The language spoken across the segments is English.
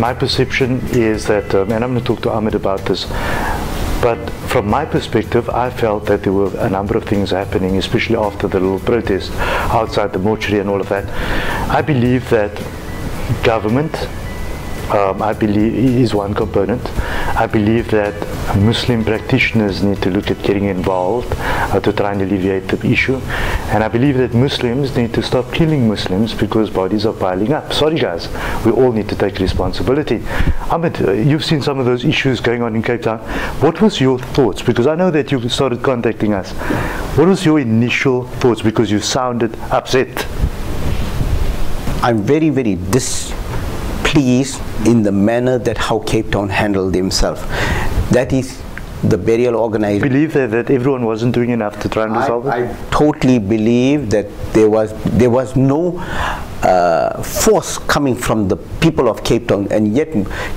My perception is that, um, and I'm going to talk to Ahmed about this, but from my perspective, I felt that there were a number of things happening, especially after the little protest outside the mortuary and all of that. I believe that government, um, I believe, is one component. I believe that Muslim practitioners need to look at getting involved uh, to try and alleviate the issue. And I believe that Muslims need to stop killing Muslims because bodies are piling up. Sorry guys, we all need to take responsibility. Ahmed, uh, you've seen some of those issues going on in Cape Town. What was your thoughts? Because I know that you started contacting us. What was your initial thoughts? Because you sounded upset. I'm very, very displeased in the manner that how Cape Town handled themselves. That is the burial organization. Believe that, that everyone wasn't doing enough to try and resolve I, it? I totally believe that there was there was no uh, force coming from the people of Cape Town, and yet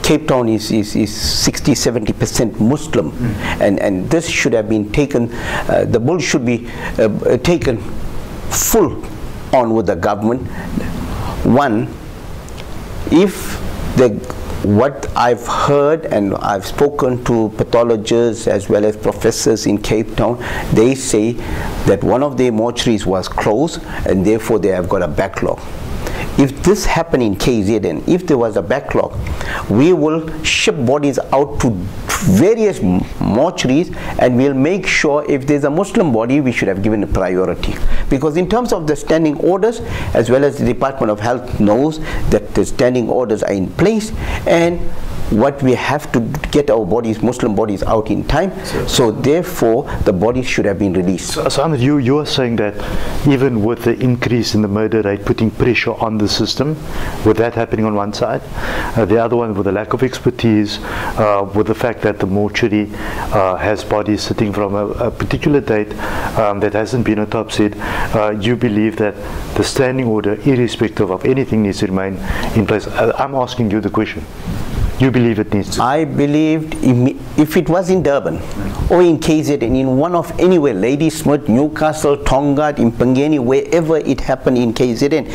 Cape Town is, is, is 60 70 percent Muslim, mm. and and this should have been taken. Uh, the bull should be uh, taken full on with the government. One, if the what I've heard and I've spoken to pathologists as well as professors in Cape Town, they say that one of their mortuaries was closed and therefore they have got a backlog. If this happened in KZN, if there was a backlog, we will ship bodies out to various mortuaries and we'll make sure if there's a Muslim body, we should have given a priority. Because in terms of the standing orders, as well as the Department of Health knows that the standing orders are in place and what we have to get our bodies, Muslim bodies, out in time. So, so therefore, the bodies should have been released. So, so you you are saying that even with the increase in the murder rate, putting pressure on the system, with that happening on one side, uh, the other one with the lack of expertise, uh, with the fact that the mortuary uh, has bodies sitting from a, a particular date um, that hasn't been autopsied, uh, you believe that the standing order, irrespective of anything, needs to remain in place. Uh, I'm asking you the question. You believe it needs to? I believed if it was in Durban or in KZN, in one of anywhere, Ladysmith, Newcastle, Tongaat, Empangeni, wherever it happened in KZN,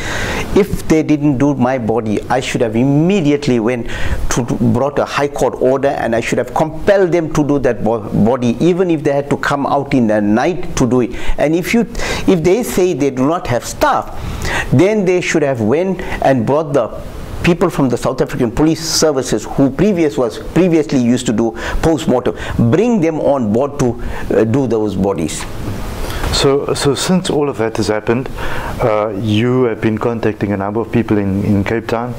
if they didn't do my body, I should have immediately went to brought a high court order and I should have compelled them to do that body, even if they had to come out in the night to do it. And if you, if they say they do not have staff, then they should have went and brought the people from the South African Police Services who previous was previously used to do post-mortem, bring them on board to uh, do those bodies. So, so since all of that has happened, uh, you have been contacting a number of people in, in Cape Town,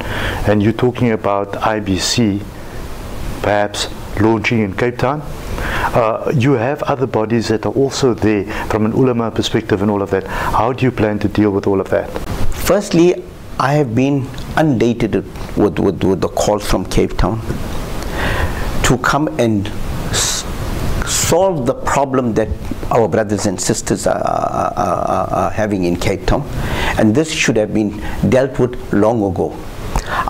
and you're talking about IBC perhaps launching in Cape Town. Uh, you have other bodies that are also there from an ulama perspective and all of that. How do you plan to deal with all of that? Firstly, I have been undated with, with, with the calls from Cape Town to come and solve the problem that our brothers and sisters are, are, are, are, having in Cape Town. And this should have been dealt with long ago.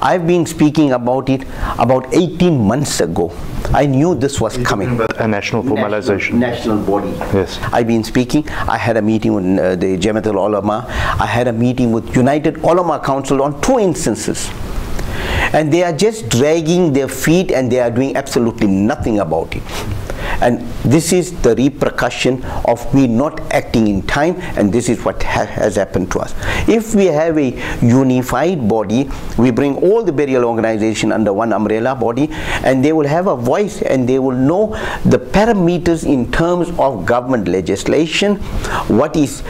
I've been speaking about it about 18 months ago. I knew this was coming. A national formalization. National, national, body. Yes. I've been speaking. I had a meeting with uh, the Jamaat al-Ulama. I had a meeting with United Ulama Council on two instances. And they are just dragging their feet and they are doing absolutely nothing about it this is the repercussion of we not acting in time and this is what ha has happened to us. If we have a unified body we bring all the burial organization under one umbrella body and they will have a voice and they will know the parameters in terms of government legislation what is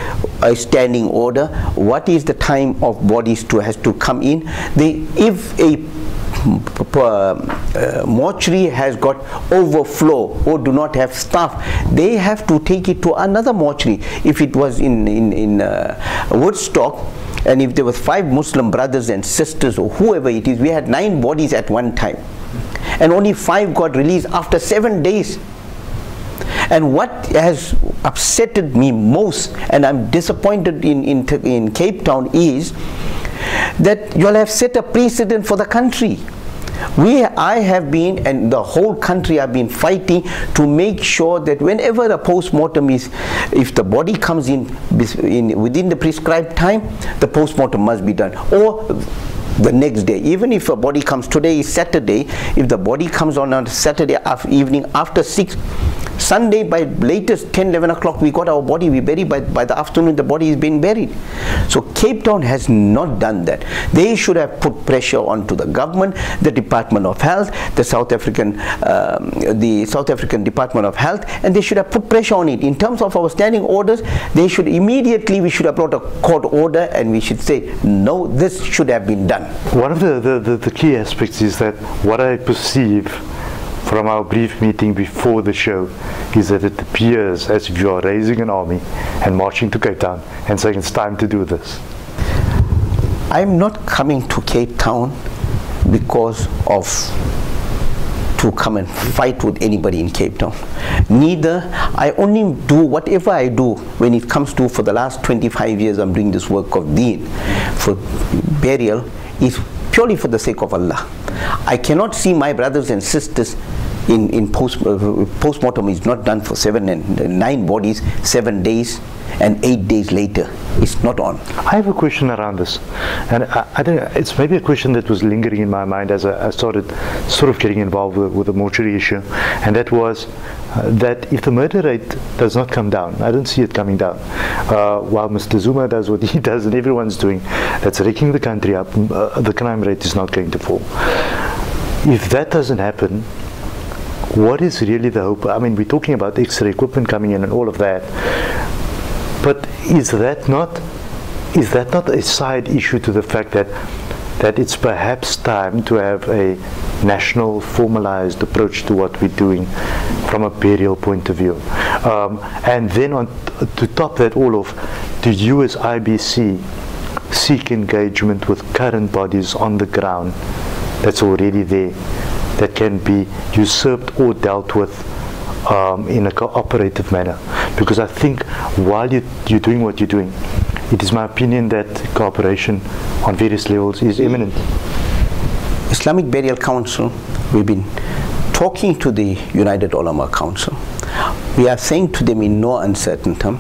a standing order what is the time of bodies to has to come in. They if a mortuary has got overflow or do not have staff, they have to take it to another mortuary. If it was in, in, in uh, Woodstock, and if there was five Muslim brothers and sisters or whoever it is, we had nine bodies at one time. And only five got released after seven days. And what has upsetted me most, and I'm disappointed in, in, in Cape Town, is that you'll have set a precedent for the country. We, I have been, and the whole country have been fighting to make sure that whenever a post-mortem is, if the body comes in, in within the prescribed time, the post-mortem must be done. Or the next day. Even if a body comes, today is Saturday, if the body comes on a Saturday evening after 6, Sunday by latest 10, 11 o'clock we got our body, we buried by, by the afternoon the body is being buried. So Cape Town has not done that. They should have put pressure onto the government, the Department of Health, the South African, um, the South African Department of Health, and they should have put pressure on it. In terms of our standing orders, they should immediately, we should have brought a court order and we should say, no, this should have been done. One of the, the, the, the key aspects is that what I perceive from our brief meeting before the show is that it appears as if you are raising an army and marching to Cape Town and saying it's time to do this. I'm not coming to Cape Town because of to come and fight with anybody in Cape Town. Neither, I only do whatever I do when it comes to, for the last 25 years I'm doing this work of deen, for burial, is purely for the sake of Allah. I cannot see my brothers and sisters in, in post, uh, post-mortem is not done for seven and nine bodies, seven days and eight days later. It's not on. I have a question around this. And I, I think it's maybe a question that was lingering in my mind as I, I started sort of getting involved with, with the mortuary issue. And that was uh, that if the murder rate does not come down, I don't see it coming down, uh, while Mr. Zuma does what he does and everyone's doing, that's wrecking the country up, uh, the crime rate is not going to fall. If that doesn't happen, what is really the hope? I mean, we're talking about X-ray equipment coming in and all of that, but is that not is that not a side issue to the fact that that it's perhaps time to have a national formalized approach to what we're doing from a burial point of view. Um, and then on to top that all off, you as IBC seek engagement with current bodies on the ground that's already there that can be usurped or dealt with um, in a cooperative manner. Because I think while you, you're doing what you're doing, it is my opinion that cooperation on various levels is imminent. Islamic Burial Council, we've been talking to the United Ulama Council. We are saying to them in no uncertain term,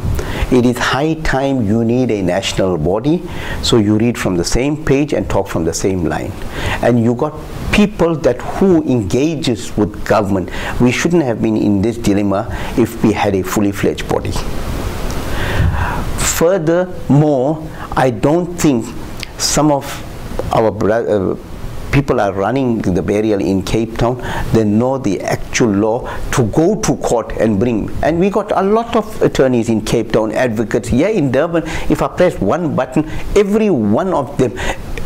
it is high time you need a national body, so you read from the same page and talk from the same line. And you got people that who engages with government. We shouldn't have been in this dilemma if we had a fully fledged body. Furthermore, I don't think some of our uh, people are running the burial in Cape Town, they know the actual law to go to court and bring. And we got a lot of attorneys in Cape Town, advocates here in Durban. If I press one button, every one of them,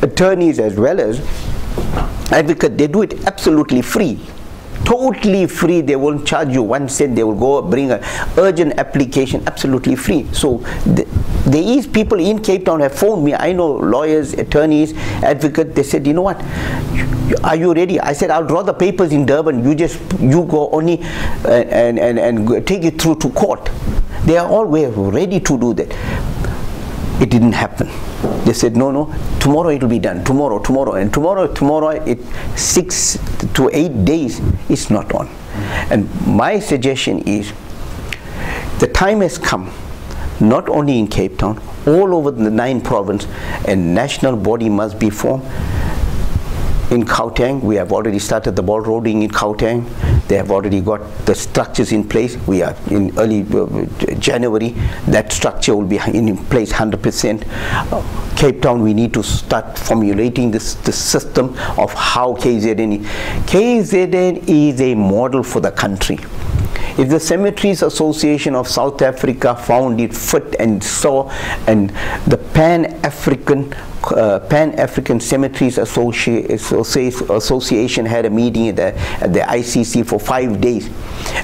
attorneys as well as advocate, they do it absolutely free totally free they won't charge you one cent they will go bring an urgent application absolutely free. So th there is people in Cape Town have phoned me. I know lawyers attorneys advocates they said you know what? Are you ready? I said I'll draw the papers in Durban. You just you go only uh, and, and, and take it through to court. They are all ready to do that it didn't happen. They said no no tomorrow it will be done. Tomorrow tomorrow and tomorrow tomorrow it six to eight days is not on. And my suggestion is the time has come not only in Cape Town all over the nine province a national body must be formed in Gauteng. We have already started the ball rolling in Gauteng. They have already got the structures in place. We are in early uh, January. That structure will be in place 100%. Uh, Cape Town, we need to start formulating this, this system of how KZN. KZN is a model for the country. If the Cemeteries Association of South Africa found it fit and saw, and the Pan-African uh, Pan-African Cemeteries Associ Association had a meeting at the, at the ICC for five days.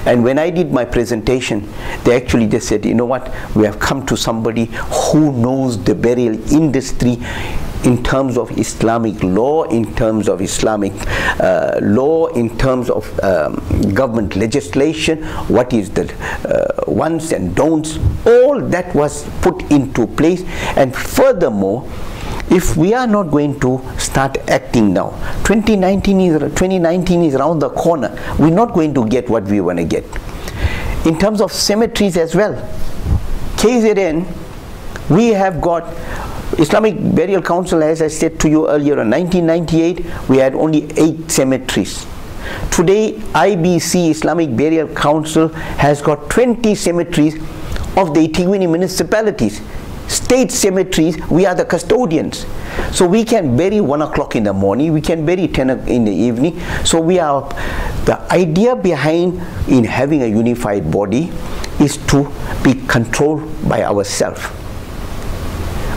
And when I did my presentation, they actually just said, you know what, we have come to somebody who knows the burial industry in terms of Islamic law, in terms of Islamic uh, law, in terms of um, government legislation, what is the uh, and don'ts, all that was put into place. And furthermore, if we are not going to start acting now 2019 is 2019 is around the corner we're not going to get what we want to get in terms of cemeteries as well KZN we have got Islamic Burial Council as I said to you earlier in 1998 we had only eight cemeteries today IBC Islamic Burial Council has got 20 cemeteries of the eThekwini municipalities state cemeteries, we are the custodians. So we can bury 1 o'clock in the morning, we can bury 10 in the evening. So we are, the idea behind in having a unified body is to be controlled by ourselves.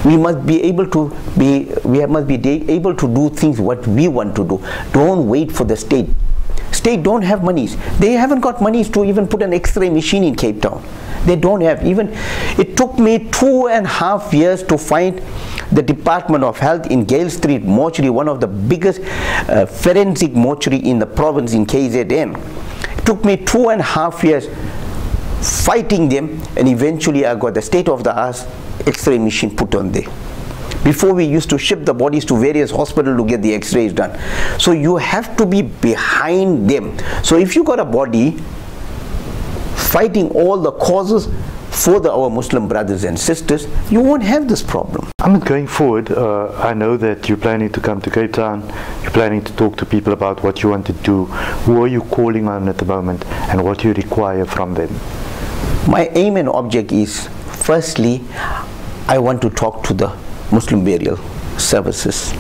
We must be able to be, we must be able to do things what we want to do. Don't wait for the state. State don't have monies. They haven't got monies to even put an x-ray machine in Cape Town. They don't have even, it took me two and a half years to find the Department of Health in Gale Street mortuary, one of the biggest uh, forensic mortuary in the province in KZN. It took me two and a half years fighting them and eventually I got the state of the art x-ray machine put on there. Before we used to ship the bodies to various hospitals to get the x-rays done. So you have to be behind them. So if you got a body fighting all the causes for the, our Muslim brothers and sisters, you won't have this problem. I mean, going forward, uh, I know that you're planning to come to Cape Town, you're planning to talk to people about what you want to do. Who are you calling on at the moment and what you require from them? My aim and object is, firstly, I want to talk to the Muslim burial services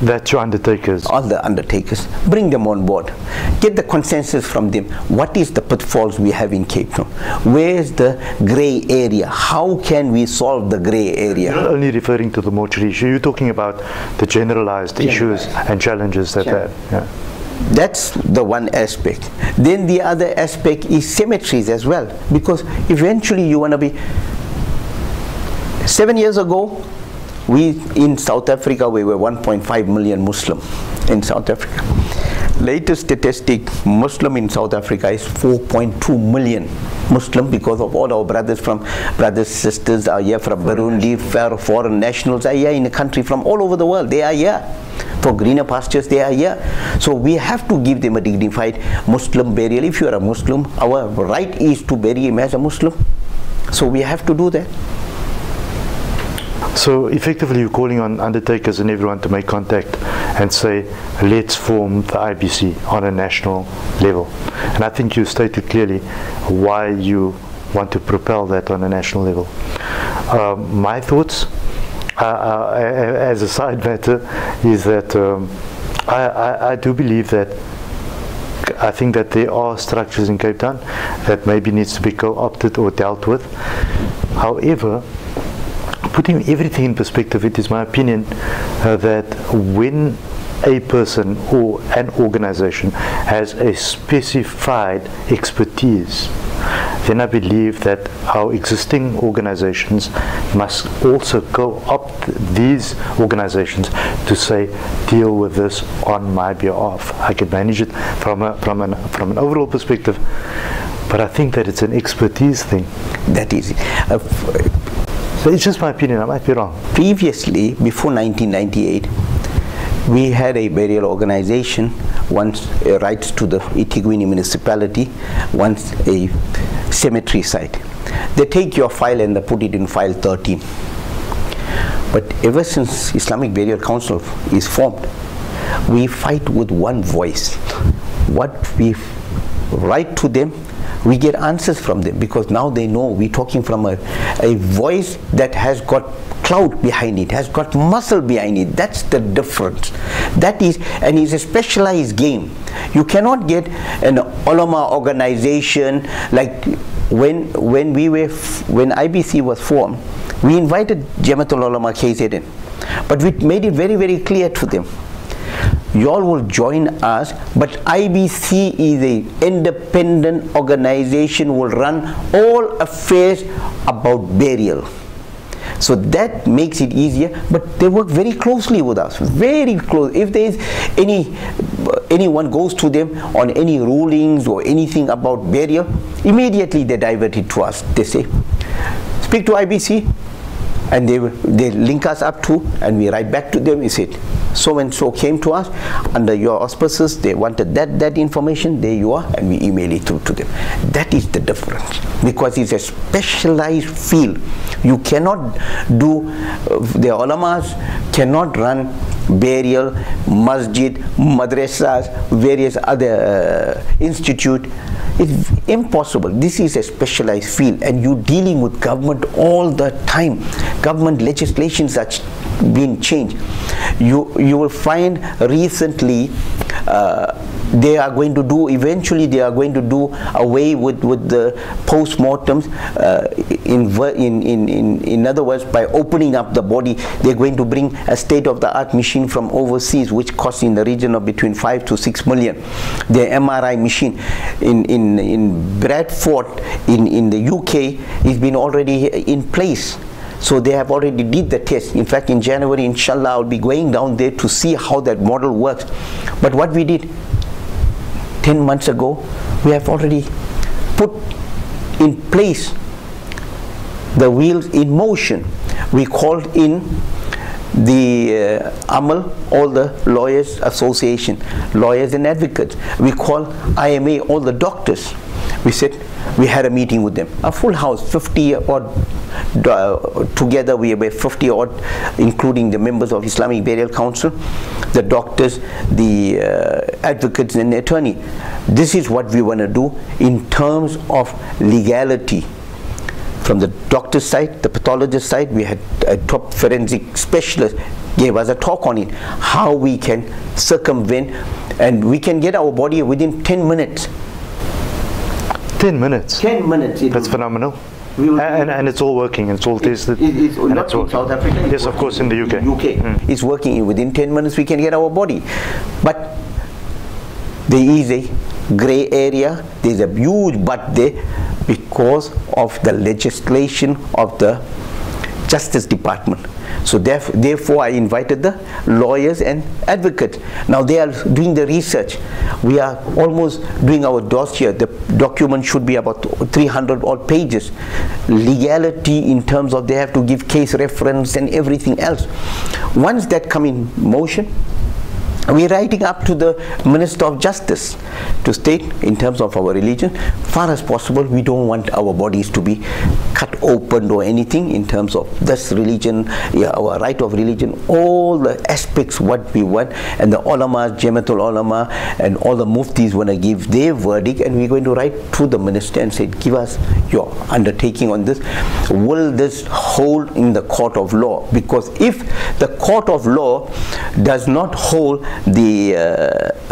that's your undertakers. All the undertakers. Bring them on board. Get the consensus from them. What is the pitfalls we have in Cape Town? Where is the grey area? How can we solve the grey area? You're not only referring to the mortuary issue, you're talking about the generalized, issues and challenges that yeah. Yeah. That's the one aspect. Then the other aspect is cemeteries as well. Because eventually you want to be... Seven years ago, we in South Africa we were 1.5 million Muslim in South Africa. Latest statistic Muslim in South Africa is 4.2 million Muslim because of all our brothers from brothers sisters are here from Burundi, foreign nationals are here in the country from all over the world. They are here. For greener pastures they are here. So we have to give them a dignified muslim burial. If you are a muslim our right is to bury him as a muslim. So we have to do that so effectively you're calling on undertakers and everyone to make contact and say, let's form the IBC on a national level. And I think you stated clearly why you want to propel that on a national level. Um, my thoughts, uh, uh, as a side matter, is that um, I, I, I do believe that I think that there are structures in Cape Town that maybe needs to be co-opted or dealt with. However, putting everything in perspective, it is my opinion uh, that when a person or an organization has a specified expertise, then I believe that our existing organizations must also co-opt these organizations to say, deal with this on my behalf. I can manage it from, a, from, an, from an overall perspective, but I think that it's an expertise thing. That is, uh, so it's just my opinion, I might be wrong. Previously, before 1998, we had a burial organization, once a right to the eThekwini municipality, once a cemetery site. They take your file and they put it in file 13. But ever since Islamic Burial Council is formed, we fight with one voice. What we write to them, we get answers from them because now they know we're talking from a, a voice that has got clout behind it, has got muscle behind it. That's the difference. That is, and it's a specialized game. You cannot get an ulama organization like when when we were when IBC was formed, we invited Jamatul Ulama KZN, but we made it very very clear to them you all will join us but IBC is a independent organization will run all affairs about burial. So that makes it easier but they work very closely with us very close. If there is any anyone goes to them on any rulings or anything about burial immediately they divert it to us. They say speak to IBC and they they link us up to and we write back to them. We said so and so came to us under your auspices they wanted that that information there you are and we email it through to them that is the difference because it's a specialized field you cannot do uh, the ulamas cannot run burial masjid madrasas various other uh, institute it's impossible. This is a specialized field and you're dealing with government all the time. Government legislations are being changed. You, you will find recently uh, they are going to do eventually they are going to do away with, with the post-mortems uh, in, in, in, in, in other words by opening up the body they're going to bring a state-of-the-art machine from overseas which costs in the region of between 5 to 6 million the MRI machine in, in, in Bradford in, in the UK has been already in place so they have already did the test. In fact, in January, inshallah, I'll be going down there to see how that model works. But what we did, 10 months ago, we have already put in place the wheels in motion. We called in the uh, AMAL, all the lawyers association, lawyers and advocates. We call IMA, all the doctors. We said, we had a meeting with them. A full house, 50 odd, uh, together we were 50 odd, including the members of Islamic Burial Council, the doctors, the uh, advocates and the attorney. This is what we want to do in terms of legality. From the doctor's side, the pathologist side, we had a top forensic specialist gave us a talk on it, how we can circumvent and we can get our body within 10 minutes 10 minutes. 10 minutes. That's phenomenal. And, and, it's all working, it's all tested. It, it's and not it's in South Africa. Yes, of course, in the UK. UK. Mm. It's working within 10 minutes, we can get our body. But there is a gray area, there's a huge but there because of the legislation of the Justice Department. So therefore I invited the lawyers and advocate. Now they are doing the research. We are almost doing our dossier. The document should be about 300 odd pages. Legality in terms of they have to give case reference and everything else. Once that come in motion, we're writing up to the Minister of Justice to state in terms of our religion, far as possible, we don't want our bodies to be cut open or anything in terms of this religion, yeah, our right of religion, all the aspects what we want, and the ulama, Jamatul ulama, and all the muftis want to give their verdict, and we're going to write to the minister and say, give us your undertaking on this. Will this hold in the court of law? Because if the court of law does not hold the uh,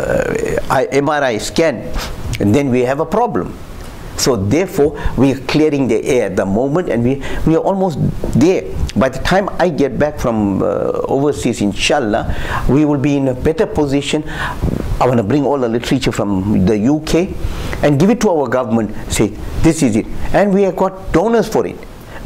uh, MRI scan, and then we have a problem. So therefore, we are clearing the air at the moment and we, we are almost there. By the time I get back from uh, overseas, inshallah, we will be in a better position. I want to bring all the literature from the UK and give it to our government, say, this is it. And we have got donors for it.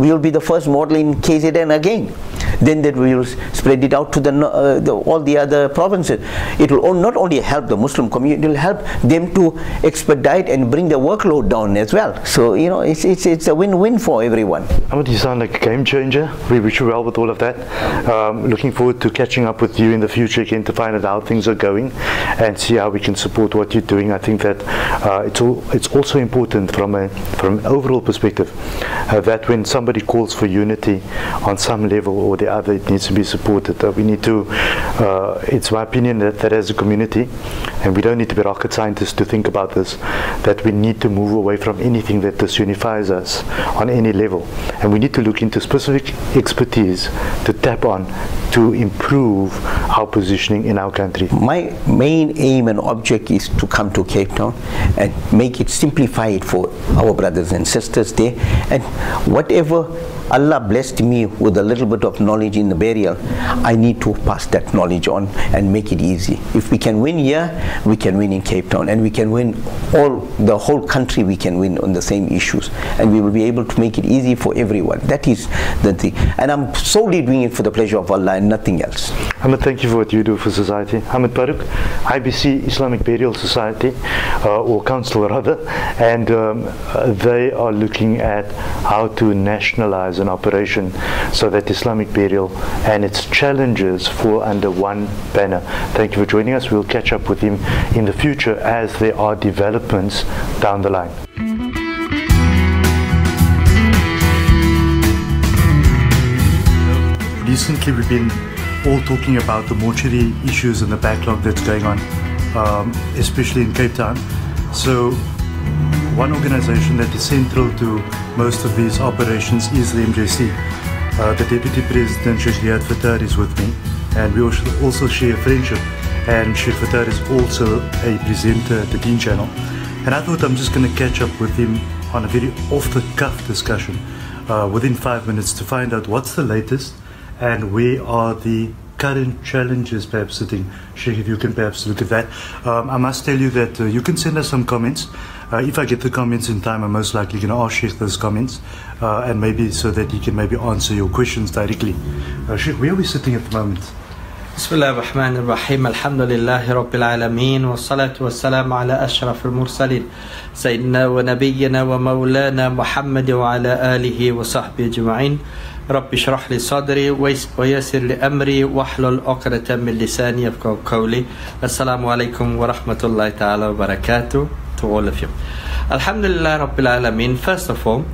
We will be the first model in KZN again then that we will spread it out to the, uh, the, all the other provinces. It will not only help the Muslim community, it will help them to expedite and bring the workload down as well. So, you know, it's, it's, it's a win-win for everyone. Ahmed, you sound like a game changer. We wish you well with all of that. Um, looking forward to catching up with you in the future again to find out how things are going and see how we can support what you're doing. I think that uh, it's, all, it's also important from, a, from an overall perspective uh, that when somebody calls for unity on some level or the other, it needs to be supported. Uh, we need to, uh, it's my opinion that, that as a community, and we don't need to be rocket scientists to think about this, that we need to move away from anything that disunifies us on any level. And we need to look into specific expertise to tap on to improve our positioning in our country. My main aim and object is to come to Cape Town and make it, simplify it for our brothers and sisters there. And whatever Allah blessed me with a little bit of knowledge in the burial, I need to pass that knowledge on and make it easy. If we can win here, we can win in Cape Town and we can win all the whole country we can win on the same issues and we will be able to make it easy for everyone. That is the thing. And I'm solely doing it for the pleasure of Allah and nothing else. Ahmed, thank you for what you do for society. Ahmed Paruk, IBC Islamic Burial Society, uh, or Council rather, and um, they are looking at how to nationalize an operation so that Islamic burial and its challenges fall under one banner. Thank you for joining us. We'll catch up with him in the future as there are developments down the line. Recently, we've been all talking about the mortuary issues and the backlog that's going on, um, especially in Cape Town. So, one organization that is central to most of these operations is the MJC. Uh, the Deputy President, Sheikh Riyad Fataar, is with me, and we also share friendship. And Sheikh Fataar is also a presenter at the Deen Channel. And I thought I'm just going to catch up with him on a very off the cuff discussion uh, within five minutes to find out what's the latest and where are the current challenges perhaps sitting. Sheikh, if you can perhaps look at that. Um, I must tell you that uh, you can send us some comments. Uh, if I get the comments in time, I'm most likely going to ask Sheikh those comments, uh, and maybe so that he can maybe answer your questions directly. Uh, Sheikh, where are we sitting at the moment? بسم الله الرحمن الرحيم الحمد لله رب العالمين والصلاة والسلام على أشرف المرسلين سيدنا ونبينا ومولانا محمد وعلى آله وصحبه أجمعين رب اشرح لي صدري ويسر لي أمري واحلل عقدة من لساني يفقهوا قولي السلام عليكم ورحمة الله تعالى وبركاته to all of you. Alhamdulillah Rabbil Alameen. First of all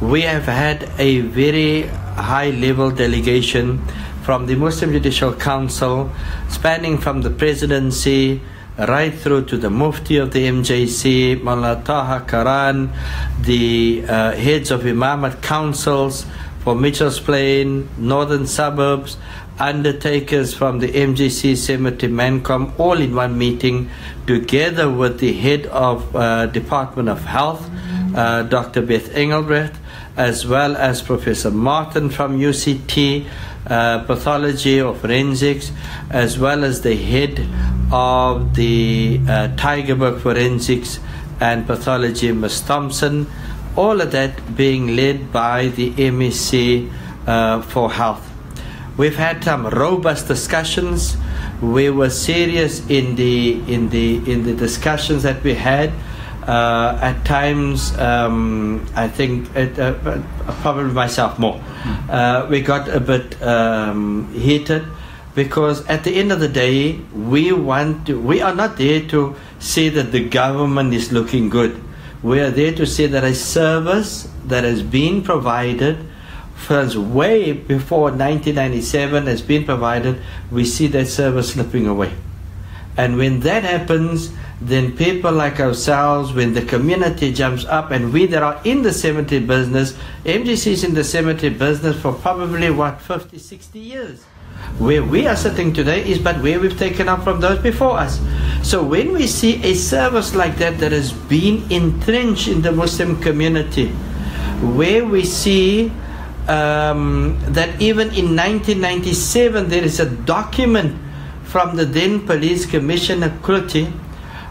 we have had a very high level delegation from the Muslim Judicial Council, spanning from the presidency right through to the Mufti of the MJC, Mullah Taha Karaan, the uh, heads of Imamat councils for Mitchell's Plain, northern suburbs, undertakers from the MJC Cemetery Mancom, all in one meeting, together with the head of uh, Department of Health, uh, Dr. Beth Engelbrecht, as well as Professor Martin from UCT, uh, pathology or forensics, as well as the head of the uh, Tygerberg forensics and pathology, Ms. Thompson. All of that being led by the MEC uh, for health. We've had some robust discussions. We were serious in the in the in the discussions that we had. Uh, at times, um, I think it, uh, probably myself more. Uh, we got a bit um, heated because at the end of the day, we want to. We are not there to say that the government is looking good. We are there to say that a service that has been provided funds way before 1997 has been provided, we see that service slipping away. And when that happens, then people like ourselves, when the community jumps up and we that are in the cemetery business, MJC is in the cemetery business for probably what, 50, 60 years. Where we are sitting today is but where we've taken up from those before us. So when we see a service like that that has been entrenched in the Muslim community, where we see um, that even in 1997 there is a document from the then police commissioner Kulti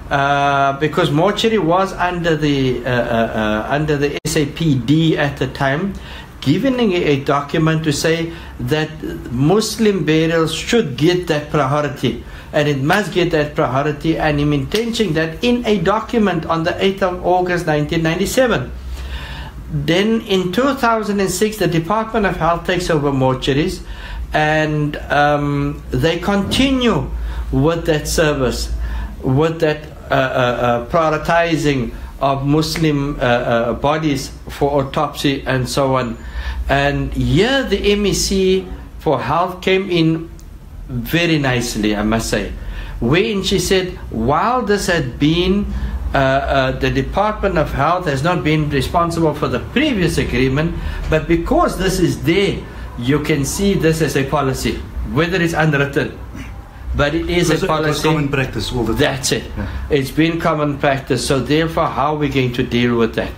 uh, because mortuary was under the uh, uh, uh under the SAPD at the time, giving a, document to say that Muslim burials should get that priority, and it must get that priority, and him intention that in a document on the 8th of August 1997. Then in 2006, the Department of Health takes over mortuaries, and um, they continue with that service, with that uh, uh, uh, prioritizing of Muslim bodies for autopsy and so on. And here the MEC for health came in very nicely, I must say. When she said, while this had been uh, uh, Uh, uh, the Department of Health has not been responsible for the previous agreement, but because this is there, you can see this as a policy, whether it's unwritten but it is a policy. common practice all the time. That's it. Yeah. It's been common practice. So therefore, how are we going to deal with that?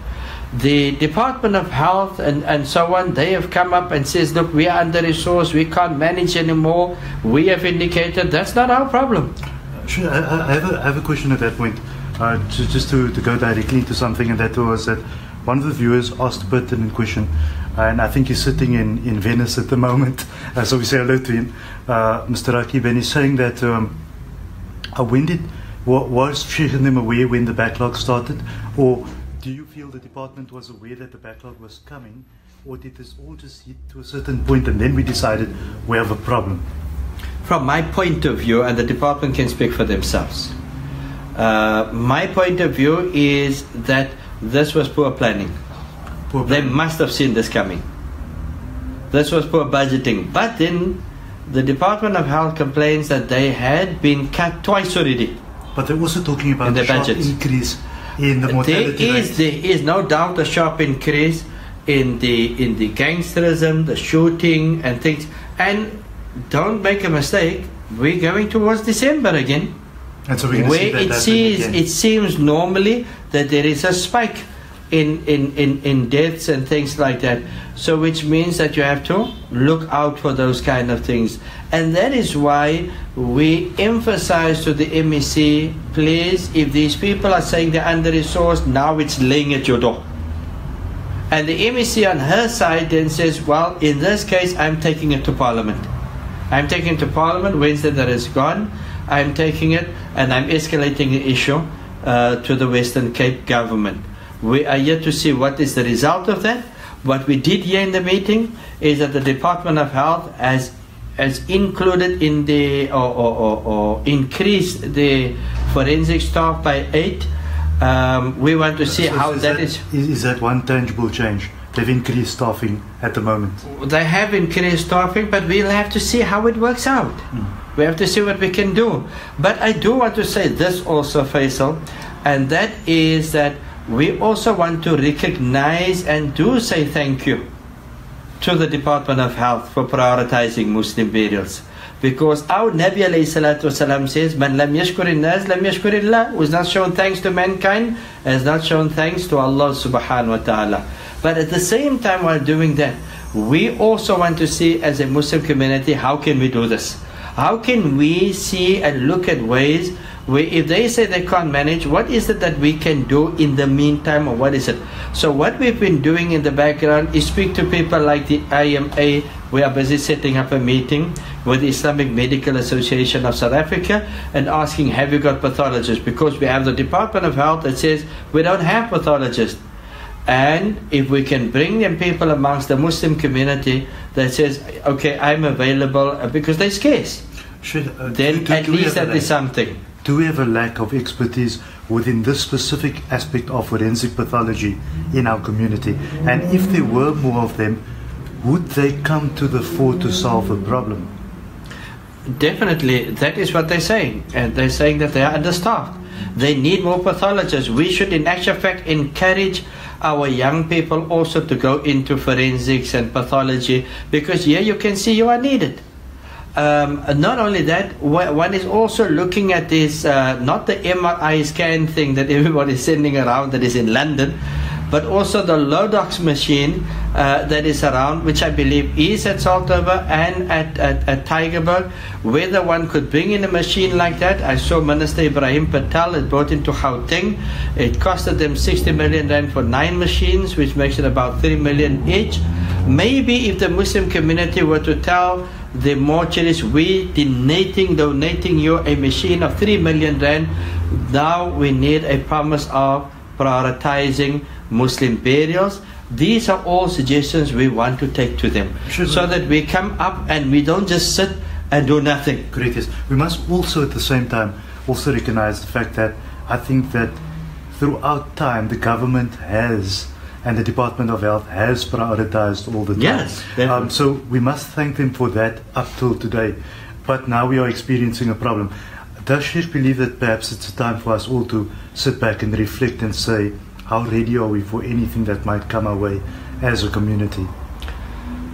The Department of Health and, and so on, they have come up and says, look, we are under resourced, we can't manage anymore. We have indicated that's not our problem. Sure, I, I, have, a, I have a question at that point. Uh, to, just to, to go directly into something, and that was that one of the viewers asked a pertinent question and I think he's sitting in, in Venice at the moment. Uh, so we say hello to him, uh, Mr. Rakib, and he's saying that um, uh, when did wa- was Shechem aware when the backlog started, or do you feel the department was aware that the backlog was coming, or did this all just hit to a certain point and then we decided we have a problem? From my point of view, and the department can speak for themselves, uh, my point of view is that this was poor planning. Poor They must have seen this coming. This was poor budgeting. But then the Department of Health complains that they had been cut twice already. But they're also talking about the budget increase in the There mortality rate. There is no doubt a sharp increase in the in the gangsterism, the shooting and things. And don't make a mistake, we're going towards December again. And so we're going see where it seems it seems normally that there is a spike in, in, in, in deaths and things like that. So which means that you have to look out for those kind of things. And that is why we emphasize to the MEC, please, if these people are saying they're under resourced, now it's laying at your door. And the MEC on her side then says, well, in this case, I'm taking it to Parliament. I'm taking it to Parliament Wednesday that is gone. I'm taking it and I'm escalating the issue uh, to the Western Cape government. We are yet to see what is the result of that. What we did here in the meeting is that the Department of Health has has included in the or, or, or, or increased the forensic staff by eight. Um, we want to see So how is that is. is, is that one tangible change? They've increased staffing at the moment. they have increased staffing, but we'll have to see how it works out. Hmm. We have to see what we can do. But I do want to say this also, Faizal, and that is that we also want to recognize and do say thank you to the Department of Health for prioritizing Muslim burials. Because our Nabi alayhi salatu wasalam says, Man lam yashkurin nas, lam yashkurillah, who has not shown thanks to mankind, has not shown thanks to Allah subhanahu wa ta'ala. But at the same time, while doing that, we also want to see as a Muslim community, how can we do this? How can we see and look at ways where if they say they can't manage, what is it that we can do in the meantime or what is it? So what we've been doing in the background is speak to people like the IMA. We are busy setting up a meeting with the Islamic Medical Association of South Africa and asking, have you got pathologists? Because we have the Department of Health that says we don't have pathologists. And if we can bring them people amongst the Muslim community that says, okay, I'm available uh, because they're scarce, Should, uh, then do- at do least that a is something. Do we have a lack of expertise within this specific aspect of forensic pathology in our community? And if there were more of them, would they come to the fore to solve the problem? Definitely, that is what they're saying. And they're saying that they are understaffed. They need more pathologists. We should, in actual fact, encourage our young people also to go into forensics and pathology because here you can see you are needed. Um, not only that, one is also looking at this, uh, not the MRI scan thing that everybody is sending around that is in London, but also the Lodox machine uh, that is around, which I believe is at Salt River and at, at, at Tygerberg. Whether one could bring in a machine like that, I saw Minister Ibrahim Patel had brought into Gauteng. It costed them 60 million rand for nine machines, which makes it about 3 million each. Maybe if the Muslim community were to tell the mortuaries, we donating, donating you a machine of 3 million rand, now we need a promise of prioritizing Muslim burials. These are all suggestions we want to take to them Should so we- that we come up and we don't just sit and do nothing. Correct. Yes. We must also, at the same time, also recognize the fact that I think that throughout time, the government has and the Department of Health has prioritized all the time. Yes. Um, so we must thank them for that up till today. But now we are experiencing a problem. Does she believe that perhaps it's a time for us all to sit back and reflect and say, how ready are we for anything that might come our way as a community?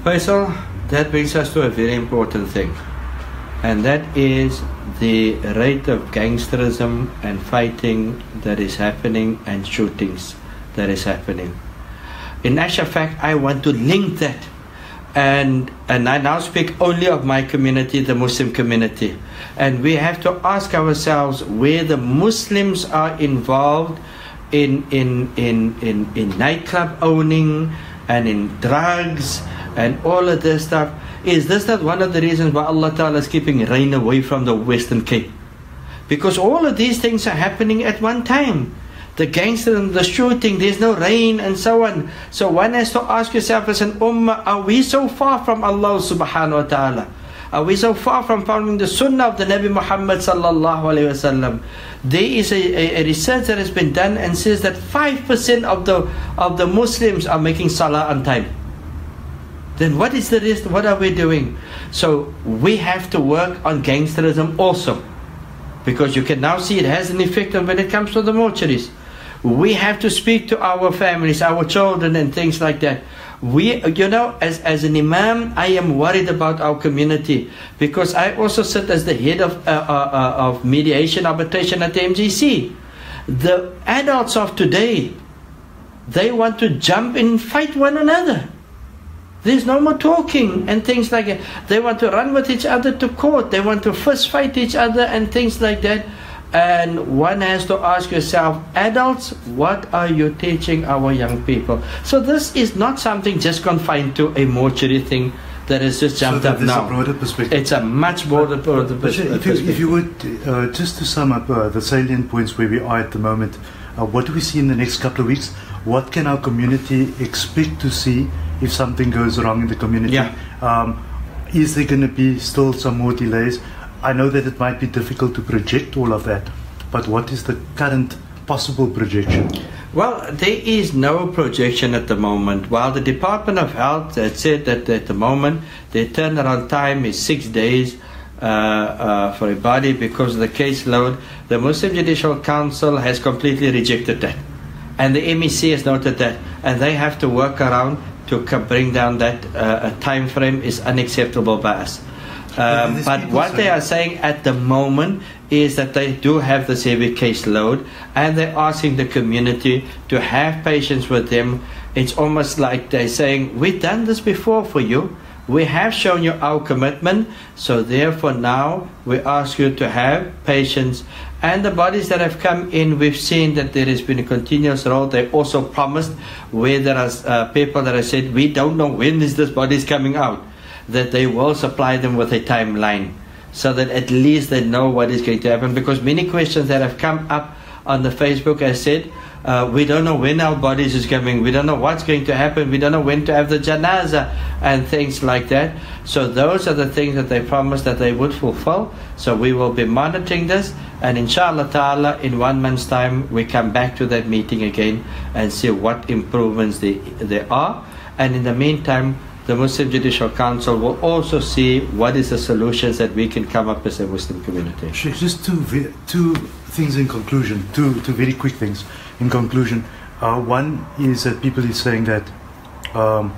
Faizal, that brings us to a very important thing, and that is the rate of gangsterism and fighting that is happening and shootings that is happening. In actual fact, I want to link that, and and I now speak only of my community, the Muslim community, and we have to ask ourselves where the Muslims are involved in in in in, in nightclub owning and in drugs and all of this stuff. Is this not one of the reasons why Allah Ta'ala is keeping rain away from the Western Cape? Because all of these things are happening at one time. The gangster and the shooting, there's no rain and so on. So one has to ask yourself as an ummah, are we so far from Allah subhanahu wa ta'ala? Are we so far from following the sunnah of the Nabi Muhammad sallallahu alayhi wasallam? There is a, a, a, research that has been done and says that 5% of the, of the Muslims are making salah on time. Then what is the rest? What are we doing? So we have to work on gangsterism also. Because you can now see it has an effect on when it comes to the mortuaries. We have to speak to our families, our children and things like that. We, you know, as, as an imam, I am worried about our community because I also sit as the head of, uh, uh, uh of mediation arbitration at the MJC The adults of today, they want to jump and fight one another. There's no more talking and things like that. They want to run with each other to court. They want to first fight each other and things like that. And one has to ask yourself, adults, what are you teaching our young people? So this is not something just confined to a mortuary thing that has just jumped so up now. A broader perspective. It's a much broader, broader but, if, you, if you, would, uh, just to sum up uh, the salient points where we are at the moment, uh, what do we see in the next couple of weeks? What can our community expect to see if something goes wrong in the community. Yeah. Um, is there going to be still some more delays? I know that it might be difficult to project all of that, but what is the current possible projection? Well, there is no projection at the moment. While the Department of Health had said that at the moment their turnaround time is six days uh, uh, for a body because of the caseload, the Muslim Judicial Council has completely rejected that. And the MEC has noted that, and they have to work around to bring down that uh, time frame is unacceptable by us. Um, but what they are saying at the moment is that they do have this heavy caseload and they're asking the community to have patience with them. It's almost like they're saying, We've done this before for you. We have shown you our commitment, so therefore now we ask you to have patience. And the bodies that have come in, we've seen that there has been a continuous roll. They also promised where there are uh, people that have said, we don't know when is this body is coming out, that they will supply them with a timeline so that at least they know what is going to happen. Because many questions that have come up on the Facebook, I said, uh, we don't know when our bodies is coming. We don't know what's going to happen. We don't know when to have the janaza and things like that. So those are the things that they promised that they would fulfill. So we will be monitoring this, and inshallah ta'ala, in one month's time, we come back to that meeting again and see what improvements they, there are. And in the meantime, the Muslim Judicial Council will also see what is the solutions that we can come up as a Muslim community. Just two, two things in conclusion, two, two very quick things in conclusion. Uh, one is that people is saying that um,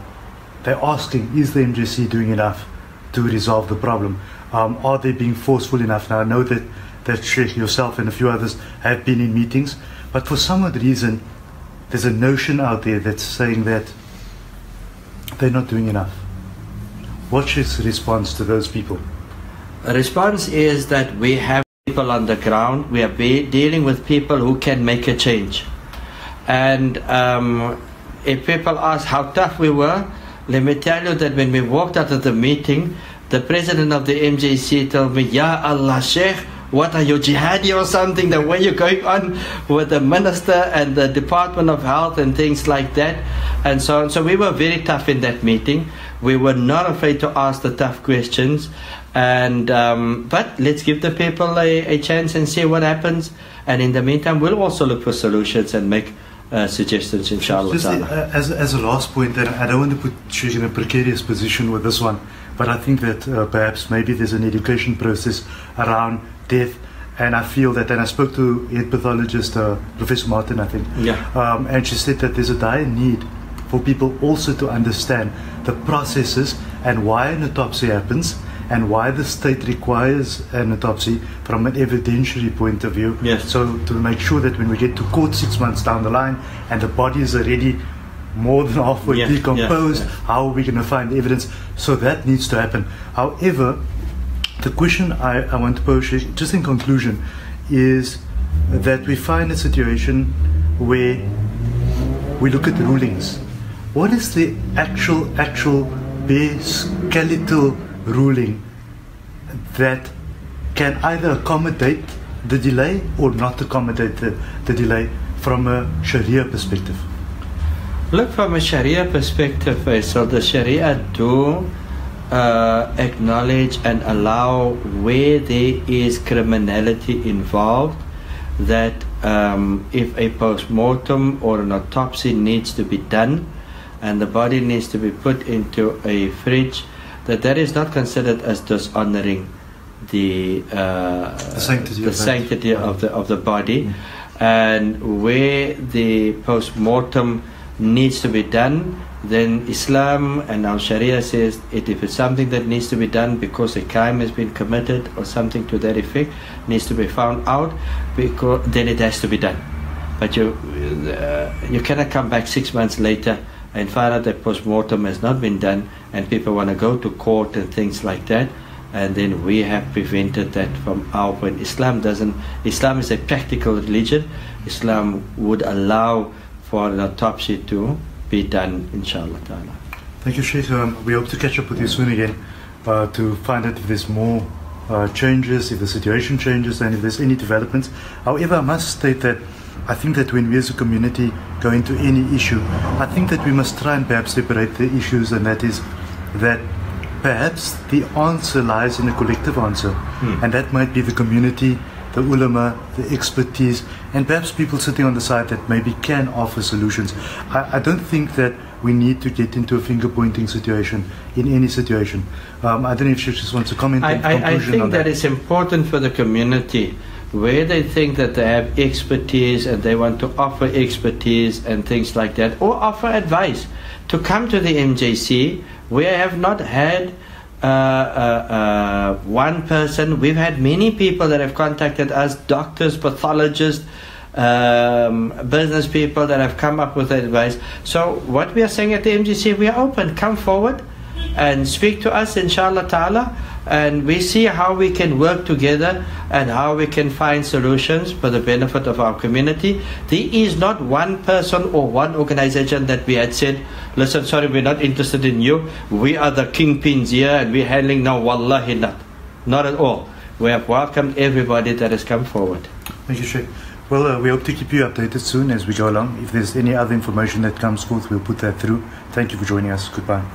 they're asking, is the MJC doing enough to resolve the problem? Um, are they being forceful enough? Now I know that that Sheikh yourself and a few others have been in meetings, but for some odd reason, there's a notion out there that's saying that they're not doing enough. What's his response to those people? The response is that we have people on the ground. We are dealing with people who can make a change. And um, if people ask how tough we were, let me tell you that when we walked out of the meeting, the president of the MJC told me, Ya Allah, Sheikh, what are you jihadi or something? The way you're going on with the minister and the Department of Health and things like that, and so on. So we were very tough in that meeting. We were not afraid to ask the tough questions, and um, but let's give the people a, a chance and see what happens. And in the meantime, we'll also look for solutions and make uh, suggestions, inshallah. Just uh, as, as a last point, I don't want to put Sheikh in a precarious position with this one, but I think that uh, perhaps maybe there's an education process around death. And I feel that, and I spoke to head pathologist uh, Professor Martin, I think, yeah. Um, and she said that there's a dire need for people also to understand the processes and why an autopsy happens and why the state requires an autopsy from an evidentiary point of view. Yes. So to make sure that when we get to court six months down the line and the body is already more than halfway yeah, decomposed, yeah, yeah. how are we going to find evidence? So that needs to happen. However, the question I, I want to pose, just in conclusion, is that we find a situation where we look at the rulings what is the actual, actual bare skeletal ruling that can either accommodate the delay or not accommodate the, the delay from a Sharia perspective? Look, from a Sharia perspective, eh, so the Sharia do uh, acknowledge and allow where there is criminality involved that um, if a post-mortem or an autopsy needs to be done and the body needs to be put into a fridge, that that is not considered as dishonoring the, uh, the sanctity, the of, sanctity of, the, of the body. Mm. And where the post-mortem needs to be done, then Islam and our Sharia says it, if it's something that needs to be done because a crime has been committed or something to that effect needs to be found out, because then it has to be done. But you uh, you cannot come back six months later and find out that post-mortem has not been done and people want to go to court and things like that and then we have prevented that from our point. Islam doesn't Islam is a practical religion. Islam would allow for an autopsy to be done, inshallah ta'ala. Thank you, Sheikh. Um, we hope to catch up with you soon again uh, to find out if there's more uh, changes, if the situation changes, and if there's any developments. However, I must state that I think that when we as a community go into any issue, I think that we must try and perhaps separate the issues, and that is that perhaps the answer lies in a collective answer, hmm. and that might be the community the ulama, the expertise, and perhaps people sitting on the side that maybe can offer solutions. I, I don't think that we need to get into a finger pointing situation in any situation. Um, I don't know if she just wants to comment. I, I, I think that, that it's important for the community where they think that they have expertise and they want to offer expertise and things like that, or offer advice to come to the MJC. We have not had uh, uh, uh, one person. We've had many people that have contacted us, doctors, pathologists, um, business people that have come up with advice. So what we are saying at the MJC, we are open. Come forward and speak to us, inshallah ta'ala and we see how we can work together and how we can find solutions for the benefit of our community. There is not one person or one organization that we had said, listen, sorry, we're not interested in you. We are the kingpins here and we're handling now. Wallahi not. Not at all. We have welcomed everybody that has come forward. Thank you, Sheikh. Well, uh, we hope to keep you updated soon as we go along. If there's any other information that comes forth, we'll put that through. Thank you for joining us. Goodbye.